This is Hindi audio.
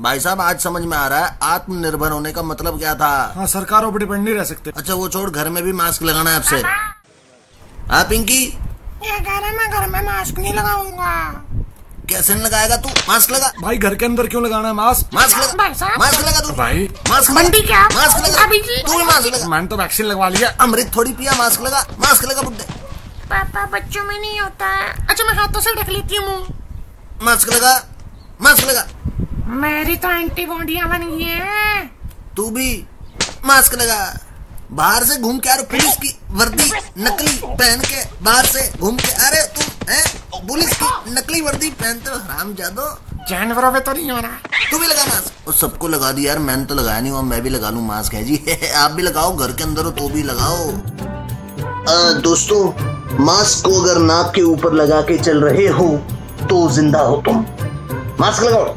भाई साहब आज समझ में आ रहा है आत्मनिर्भर होने का मतलब क्या था? हाँ सरकारों पर डिपेंड नहीं रह सकते। अच्छा वो छोड़ घर में भी मास्क लगाना है आपसे। हाँ पिंकी? ये कह रहा मैं घर में मास्क नहीं लगाऊँगा। कैसे नहीं लगाएगा तू? मास्क लगा। भाई घर के अंदर क्यों लगाना है मास्क? मास्क लगा। भाई साहब। मास्क लगा तू। भाई। मास्क। बंटी क्या? मास्क लगा। अभी जी। तू भी मास्क लगा। मैंने तो वैक्सीन लगवा लिया अमृत थोड़ी पिया मास्क लगा। मास्क लगा बुड्ढे। पापा बच्चों में नहीं होता। है अच्छा मैं हाथों से ढक लेती हूँ। मास्क लगा। मास्क लगा। मेरी तो एंटीबॉडियाँ बन गई है। तू भी मास्क लगा। बाहर से घूम के आ रहे पुलिस की वर्दी नकली पहन के बाहर से घूम के। अरे तू है पुलिस की नकली वर्दी पहनते हो हराम जादो। जानवरों पे तो नहीं हो रहा। तू भी लगा मास्क। और सबको लगा दिया यार मैंने तो लगाया नहीं हुआ मैं भी लगा लूँ मास्क है जी। आप भी लगाओ घर के अंदर हो तो भी लगाओ। आ, दोस्तों मास्क को अगर नाक के ऊपर लगा के चल रहे हो तो ज़िंदा हो तुम। मास्क लगाओ।